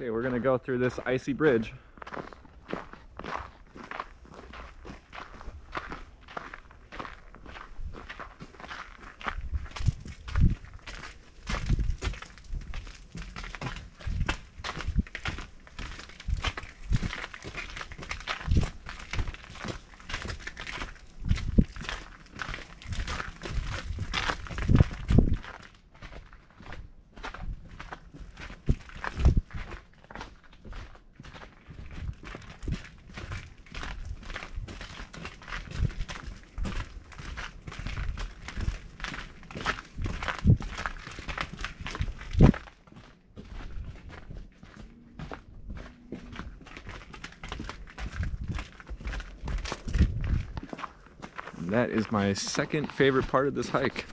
Okay, we're gonna go through this icy bridge. That is my second favorite part of this hike.